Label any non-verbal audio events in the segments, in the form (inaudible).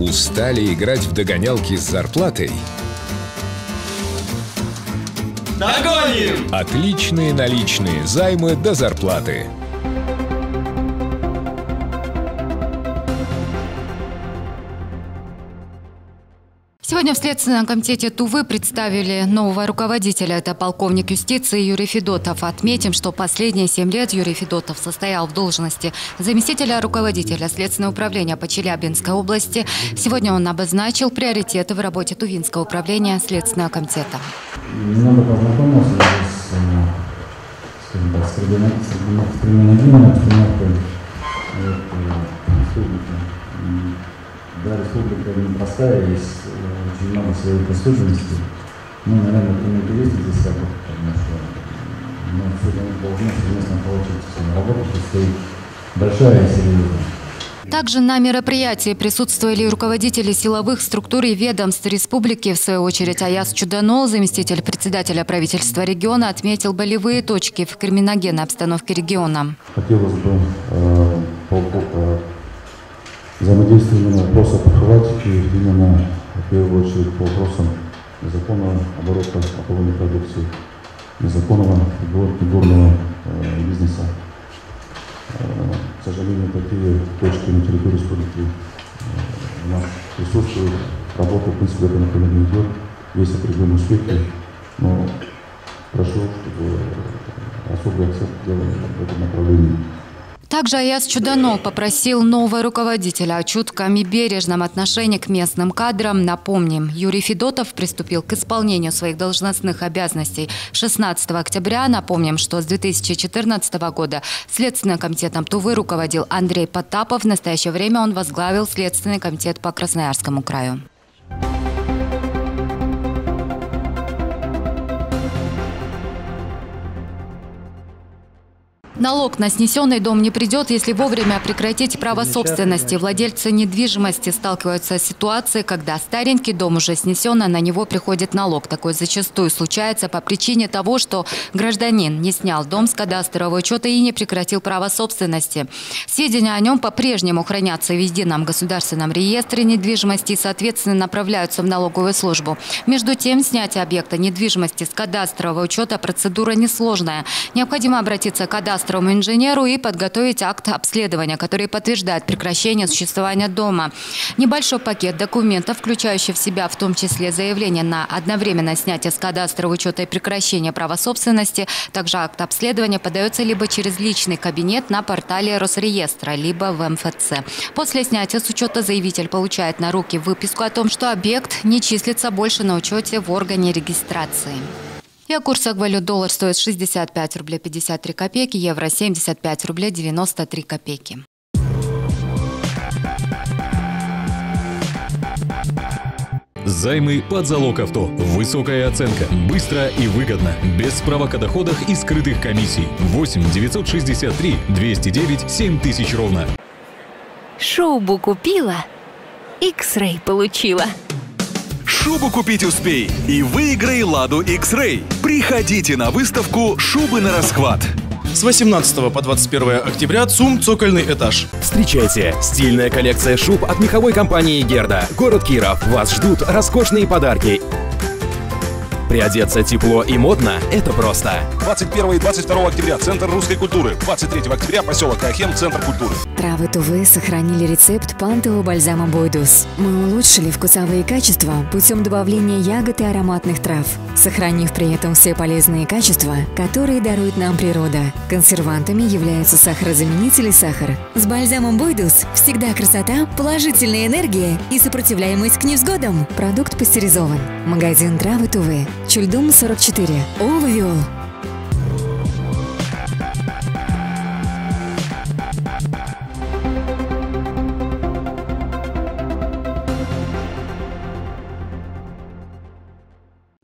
устали играть в догонялки с зарплатой? Догоним! Отличные наличные займы до зарплаты. Сегодня в Следственном комитете Тувы представили нового руководителя. Это полковник юстиции Юрий Федотов. Отметим, что последние семь лет Юрий Федотов состоял в должности заместителя руководителя Следственного управления по Челябинской области. Сегодня он обозначил приоритеты в работе Тувинского управления Следственного комитета. Немного познакомился с, э, скажем так, с с криминогенной обстановкой э, Да, республика непростая, есть э, очень много своих особенностей. Ну, наверное, это интересно здесь работать, потому что ну, сегодня должно совместно получиться. Работа предстоит большая и серьезная. Также на мероприятии присутствовали руководители силовых структур и ведомств республики. В свою очередь Аяс Чуданол, заместитель председателя правительства региона, отметил болевые точки в криминогенной обстановке региона. Хотелось бы э, по, по, взаимодействие именно вопроса профилактики, именно первую очередь по вопросам незаконного оборота алкогольной продукции, незаконного фигурного э, бизнеса. Э, К сожалению, такие точки на территории республики э, у нас присутствуют. Работа, в принципе, в этом направлении идет. Есть определенные успехи, но прошу, чтобы особый акцент делали в этом направлении. Также Аяс Чуданол попросил нового руководителя о чутком и бережном отношении к местным кадрам. Напомним, Юрий Федотов приступил к исполнению своих должностных обязанностей 16 октября. Напомним, что с 2014 года Следственным комитетом Тувы руководил Андрей Потапов. В настоящее время он возглавил Следственный комитет по Красноярскому краю. Налог на снесенный дом не придет, если вовремя прекратить право собственности. Владельцы недвижимости сталкиваются с ситуацией, когда старенький дом уже снесен, а на него приходит налог. Такое зачастую случается по причине того, что гражданин не снял дом с кадастрового учета и не прекратил право собственности. Сведения о нем по-прежнему хранятся в едином государственном реестре недвижимости и, соответственно, направляются в налоговую службу. Между тем, снятие объекта недвижимости с кадастрового учета процедура несложная. Необходимо обратиться к кадастровому инженеру и подготовить акт обследования, который подтверждает прекращение существования дома. Небольшой пакет документов, включающий в себя в том числе заявление на одновременное снятие с кадастрового учета и прекращение права собственности, также акт обследования подается либо через личный кабинет на портале Росреестра, либо в МФЦ. После снятия с учета заявитель получает на руки выписку о том, что объект не числится больше на учете в органе регистрации. И о курсах валют доллар стоит 65 рублей 53 копейки, евро 75 рублей 93 копейки. Займы под залог авто. Высокая оценка. Быстро и выгодно. Без справок о доходах и скрытых комиссий. 8 963 209 7000 ровно. Шубу купила, X-Ray получила. Шубу купить успей и выиграй «Ладу X-Ray». Приходите на выставку «Шубы на расхват». С 18 по 21 октября ЦУМ «Цокольный этаж». Встречайте! Стильная коллекция шуб от меховой компании «Герда». Город Киров. Вас ждут роскошные подарки. Приодеться тепло и модно – это просто. 21 и 22 октября – Центр русской культуры. 23 октября – поселок Ахем, Центр культуры. Травы Тувы сохранили рецепт пантового бальзама Бойдус. Мы улучшили вкусовые качества путем добавления ягод и ароматных трав, сохранив при этом все полезные качества, которые дарует нам природа. Консервантами являются сахарозаменители и сахар. С бальзамом Бойдус всегда красота, положительная энергия и сопротивляемость к невзгодам. Продукт пастеризован. Магазин травы Тувы. Чульдум 44. Овиол.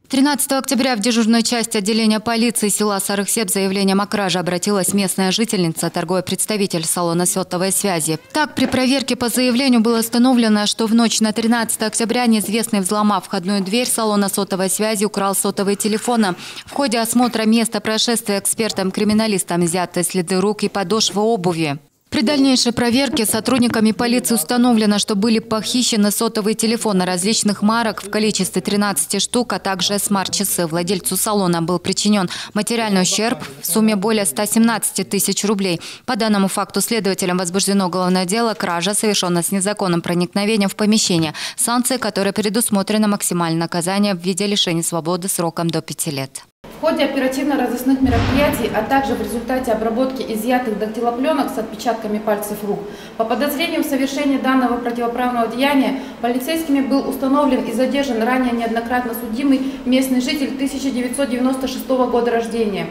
13 октября в дежурную часть отделения полиции села Сарыхсеп заявлением о краже обратилась местная жительница, торговый представитель салона сотовой связи. Так, при проверке по заявлению было установлено, что в ночь на 13 октября неизвестный, взломав входную дверь салона сотовой связи, украл сотовые телефона. В ходе осмотра места происшествия экспертам-криминалистам взяты следы рук и подошвы обуви. При дальнейшей проверке сотрудниками полиции установлено, что были похищены сотовые телефоны различных марок в количестве 13 штук, а также смарт-часы. Владельцу салона был причинен материальный ущерб в сумме более 117 тысяч рублей. По данному факту следователям возбуждено уголовное дело «Кража, совершенная с незаконным проникновением в помещение». Санкция, которая предусмотрена максимальное наказание в виде лишения свободы сроком до 5 лет. В ходе оперативно-розыскных мероприятий, а также в результате обработки изъятых дактилопленок с отпечатками пальцев рук, по подозрению в совершении данного противоправного деяния полицейскими был установлен и задержан ранее неоднократно судимый местный житель 1996 года рождения.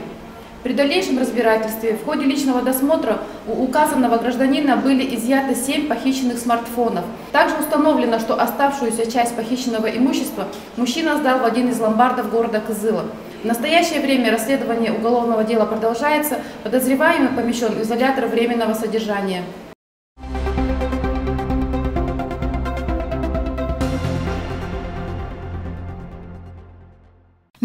При дальнейшем разбирательстве в ходе личного досмотра у указанного гражданина были изъяты 7 похищенных смартфонов. Также установлено, что оставшуюся часть похищенного имущества мужчина сдал в один из ломбардов города Кызыла. В настоящее время расследование уголовного дела продолжается. Подозреваемый помещен в изолятор временного содержания.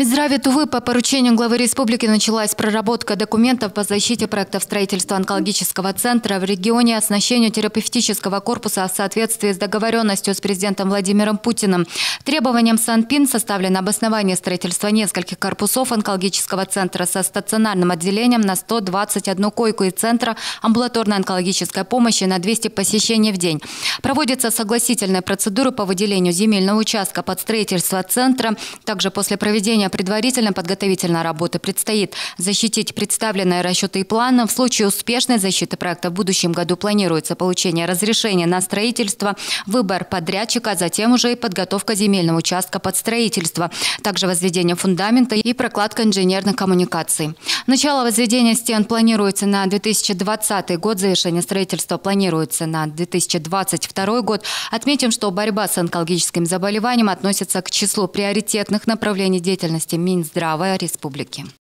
Минздраве Тувы по поручению главы республики началась проработка документов по защите проектов строительства онкологического центра в регионе оснащению терапевтического корпуса в соответствии с договоренностью с президентом Владимиром Путиным. Требованием Санпин составлено обоснование строительства нескольких корпусов онкологического центра со стационарным отделением на 121 койку и центра амбулаторной онкологической помощи на 200 посещений в день. Проводятся согласительные процедуры по выделению земельного участка под строительство центра. Также после проведения предварительно подготовительной работы предстоит защитить представленные расчеты и планы. В случае успешной защиты проекта в будущем году планируется получение разрешения на строительство, выбор подрядчика, а затем уже и подготовка земельного участка под строительство, также возведение фундамента и прокладка инженерных коммуникаций. Начало возведения стен планируется на 2020 год, завершение строительства планируется на 2022 год. Отметим, что борьба с онкологическим заболеванием относится к числу приоритетных направлений деятельности деятельности Минздрава Республики.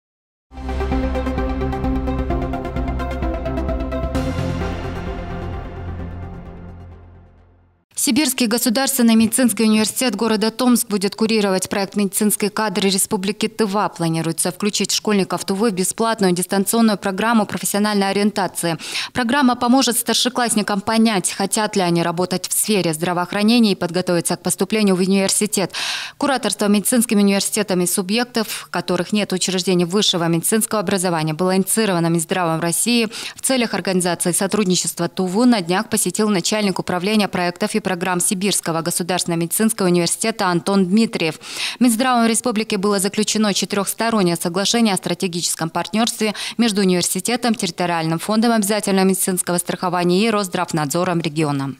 Сибирский государственный медицинский университет города Томск будет курировать проект медицинской кадры Республики Тыва. Планируется включить школьников Тувы в бесплатную дистанционную программу профессиональной ориентации. Программа поможет старшеклассникам понять, хотят ли они работать в сфере здравоохранения и подготовиться к поступлению в университет. Кураторство медицинскими университетами субъектов, которых нет учреждений высшего медицинского образования, было инициировано Минздравом России в целях организации сотрудничества Тувы на днях посетил начальник управления проектов и программ Сибирского государственного медицинского университета Антон Дмитриев. Минздравом Республики было заключено четырехстороннее соглашение о стратегическом партнерстве между университетом, территориальным фондом обязательного медицинского страхования и Росздравнадзором региона.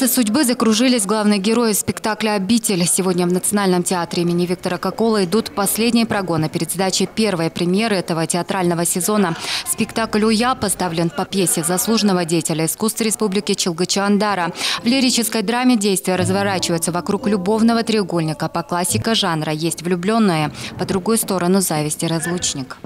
Танцы судьбы закружились главные герои спектакля «Обитель». Сегодня в Национальном театре имени Виктора Кокола идут последние прогоны перед сдачей первой премьеры этого театрального сезона. Спектакль «Уя» поставлен по пьесе заслуженного деятеля искусства Республики Челгача-Андара. В лирической драме действие разворачивается вокруг любовного треугольника. По классика жанра есть влюбленные, по другую сторону зависть и разлучник.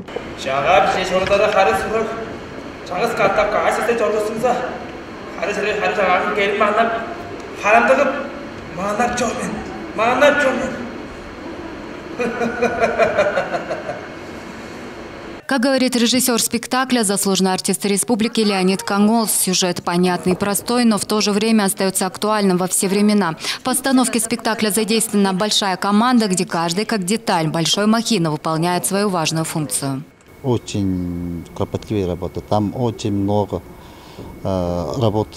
Как говорит режиссер спектакля, заслуженный артист республики Леонид Конгол, сюжет понятный и простой, но в то же время остается актуальным во все времена. В постановке спектакля задействована большая команда, где каждый как деталь большой махина выполняет свою важную функцию. Очень кропотливая работа, там очень много работ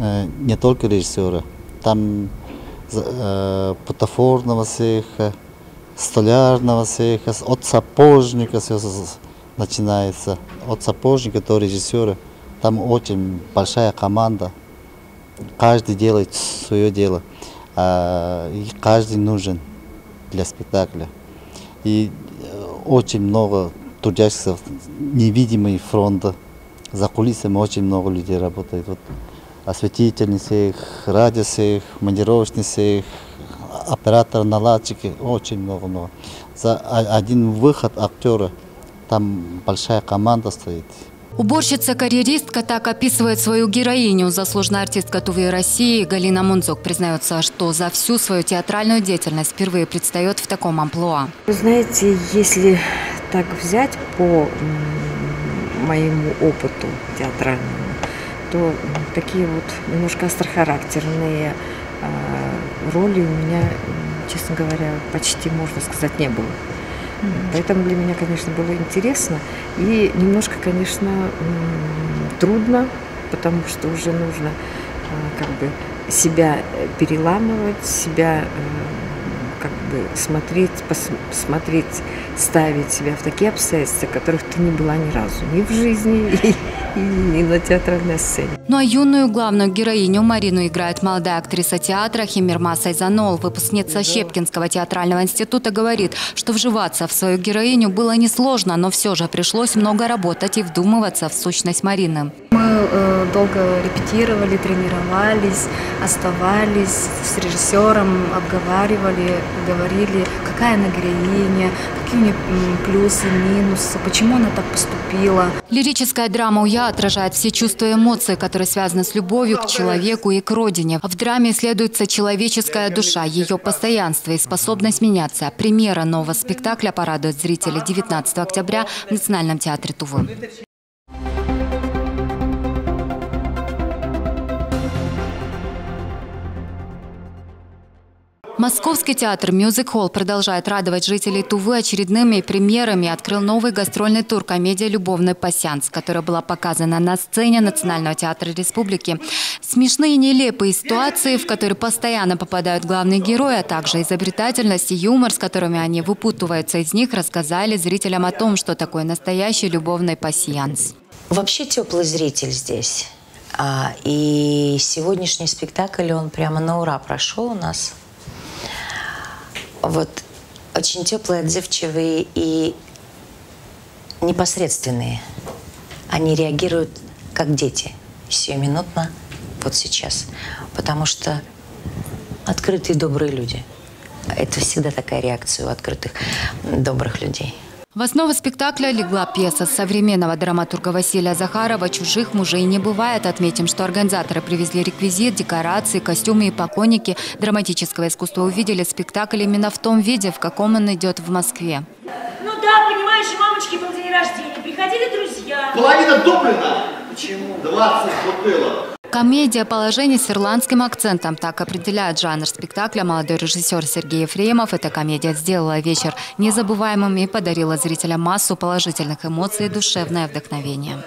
э, не только режиссера, там э, бутафорного цеха, столярного цеха, от сапожника все начинается, от сапожника до режиссера. Там очень большая команда, каждый делает свое дело, и каждый нужен для спектакля. И очень много трудящихся невидимый фронта за кулисами очень много людей работает. Вот осветительный цех, радиосех, монтировочный цех, оператор, наладчики, очень много-много. За один выход актера там большая команда стоит. Уборщица-карьеристка так описывает свою героиню. Заслуженная артистка Тувы России Галина Мунзок признается, что за всю свою театральную деятельность впервые предстает в таком амплуа. Вы знаете, если так взять по моему опыту театральному, то такие вот немножко острохарактерные а, роли у меня, честно говоря, почти, можно сказать, не было. Поэтому для меня, конечно, было интересно и немножко, конечно, трудно, потому что уже нужно а, как бы себя э, переламывать, себя э, как бы смотреть, посмотреть, ставить себя в такие обстоятельства, в которых ты не была ни разу, ни в жизни, (laughs) и, и ни на театральной сцене. Ну а юную главную героиню Марину играет молодая актриса театра Химирма Сайзанол. Выпускница Щепкинского театрального института говорит, что вживаться в свою героиню было несложно, но все же пришлось много работать и вдумываться в сущность Марины. Мы э, долго репетировали, тренировались, оставались с режиссером, обговаривали, говорили, какая она героиня, какие у нее плюсы, минусы, почему она так поступила. Лирическая драма «Уя» отражает все чувства и эмоции, которые связаны с любовью к человеку и к родине. В драме исследуется человеческая душа, ее постоянство и способность меняться. Премьера нового спектакля порадует зрителей 19 октября в Национальном театре Тувы. Московский театр «Мюзик Холл» продолжает радовать жителей Тувы очередными премьерами. Открыл новый гастрольный тур комедия «Любовный пассианс», которая была показана на сцене Национального театра республики. Смешные и нелепые ситуации, в которые постоянно попадают главные герои, а также изобретательность и юмор, с которыми они выпутываются из них, рассказали зрителям о том, что такое настоящий любовный пассианс. Вообще теплый зритель здесь. А, и сегодняшний спектакль, он прямо на ура прошел у нас – вот очень теплые, отзывчивые и непосредственные. Они реагируют как дети, сиюминутно, вот сейчас. Потому что открытые добрые люди. Это всегда такая реакция у открытых добрых людей. В основу спектакля легла пьеса современного драматурга Василия Захарова «Чужих мужей не бывает». Отметим, что организаторы привезли реквизит, декорации, костюмы и поклонники драматического искусства увидели спектакль именно в том виде, в каком он идет в Москве. Ну да, понимаешь, мамочки был день рождения, приходили друзья. Половина топлена. Почему? 20 бутылок. Комедия «Положение» с ирландским акцентом. Так определяет жанр спектакля молодой режиссер Сергей Ефремов. Эта комедия сделала вечер незабываемым и подарила зрителям массу положительных эмоций и душевное вдохновение.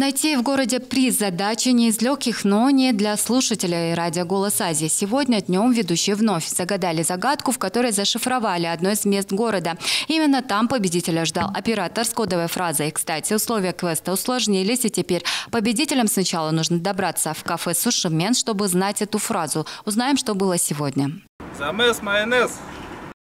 Найти в городе приз задачи не из легких, но не для слушателей радио «Голос Азии». Сегодня днем ведущие вновь загадали загадку, в которой зашифровали одно из мест города. Именно там победителя ждал оператор с кодовой фразой. Кстати, условия квеста усложнились, и теперь победителям сначала нужно добраться в кафе «Суши Мен», чтобы знать эту фразу. Узнаем, что было сегодня. Замес майонез.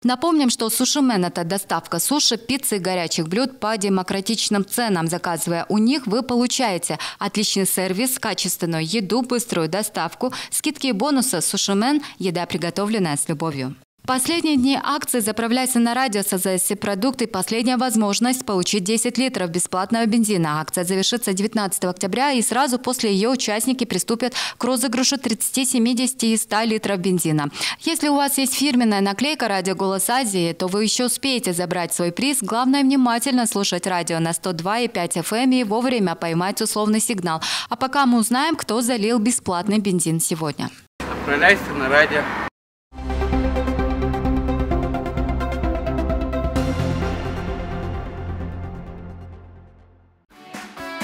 Напомним, что сушимен – это доставка суши, пиццы и горячих блюд по демократичным ценам. Заказывая у них, вы получаете отличный сервис, качественную еду, быструю доставку, скидки и бонусы. Сушимен – еда, приготовленная с любовью. Последние дни акции «Заправляйся на радио, созайся продукты» – последняя возможность получить 10 литров бесплатного бензина. Акция завершится 19 октября, и сразу после ее участники приступят к розыгрышу 30, 70 и 100 литров бензина. Если у вас есть фирменная наклейка «Радио Голос Азии», то вы еще успеете забрать свой приз. Главное – внимательно слушать радио на 102,5 FM эм и вовремя поймать условный сигнал. А пока мы узнаем, кто залил бесплатный бензин сегодня. Заправляйся на радио.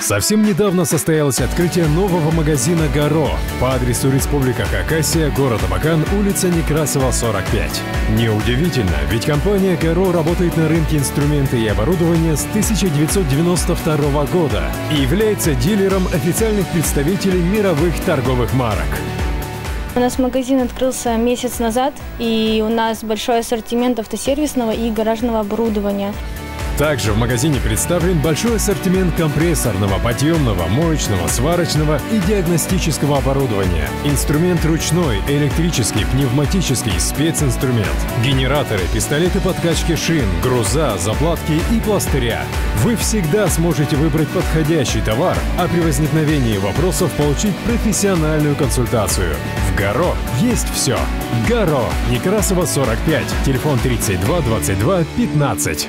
Совсем недавно состоялось открытие нового магазина «Горо» по адресу Республика Хакасия, город Абакан, улица Некрасова, 45. Неудивительно, ведь компания «Горо» работает на рынке инструменты и оборудования с 1992 года и является дилером официальных представителей мировых торговых марок. У нас магазин открылся месяц назад, и у нас большой ассортимент автосервисного и гаражного оборудования. Также в магазине представлен большой ассортимент компрессорного, подъемного, моечного, сварочного и диагностического оборудования. Инструмент ручной, электрический, пневматический, специнструмент. Генераторы, пистолеты подкачки шин, груза, заплатки и пластыря. Вы всегда сможете выбрать подходящий товар, а при возникновении вопросов получить профессиональную консультацию. В Гаро есть все. Гаро. Некрасова 45. Телефон 32 22 15.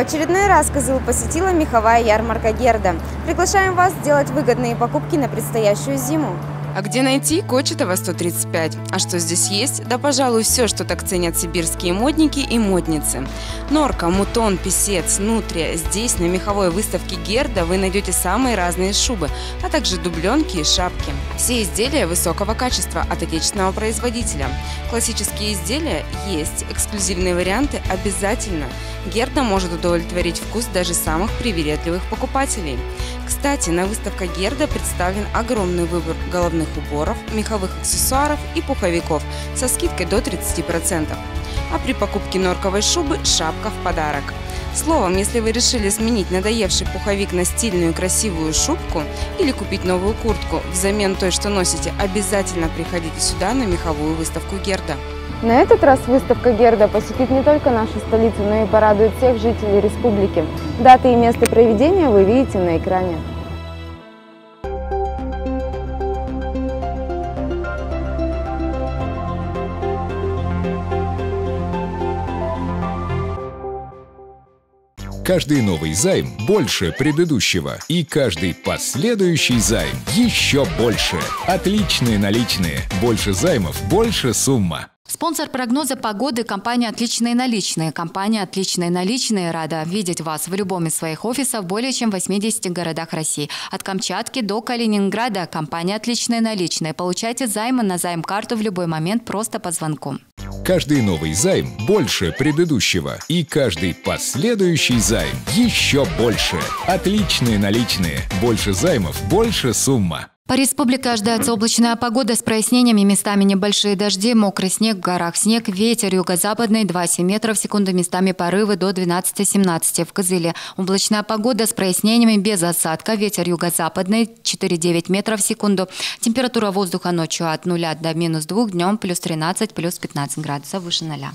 Очередной раз Кызыл посетила меховая ярмарка Герда. Приглашаем вас сделать выгодные покупки на предстоящую зиму. А где найти? Кочетова 135. А что здесь есть? Да, пожалуй, все, что так ценят сибирские модники и модницы. Норка, мутон, писец, нутрия. Здесь, на меховой выставке Герда, вы найдете самые разные шубы, а также дубленки и шапки. Все изделия высокого качества от отечественного производителя. Классические изделия есть, эксклюзивные варианты обязательно. Герда может удовлетворить вкус даже самых привередливых покупателей. Кстати, на выставке Герда представлен огромный выбор головных уборов, меховых аксессуаров и пуховиков со скидкой до 30%. А при покупке норковой шубы шапка в подарок. Словом, если вы решили сменить надоевший пуховик на стильную красивую шубку или купить новую куртку взамен той, что носите, обязательно приходите сюда на меховую выставку Герда. На этот раз выставка Герда посетит не только нашу столицу, но и порадует всех жителей республики. Даты и место проведения вы видите на экране. Каждый новый займ больше предыдущего. И каждый последующий займ еще больше. Отличные наличные. Больше займов, больше сумма. Спонсор прогноза погоды – компания «Отличные наличные». Компания «Отличные наличные» рада видеть вас в любом из своих офисов в более чем 80 городах России. От Камчатки до Калининграда компания «Отличные наличные». Получайте займы на займ-карту в любой момент просто по звонку. Каждый новый займ больше предыдущего. И каждый последующий займ еще больше. Отличные наличные. Больше займов, больше сумма. По республике ожидается облачная погода с прояснениями, местами небольшие дожди, мокрый снег в горах, снег, ветер юго-западный 2,7 метров в секунду, местами порывы до 12-17 в Кызыле. Облачная погода с прояснениями без осадка, ветер юго-западный 4,9 метров в секунду. Температура воздуха ночью от 0 до минус 2, днем плюс 13, плюс 15 градусов выше 0.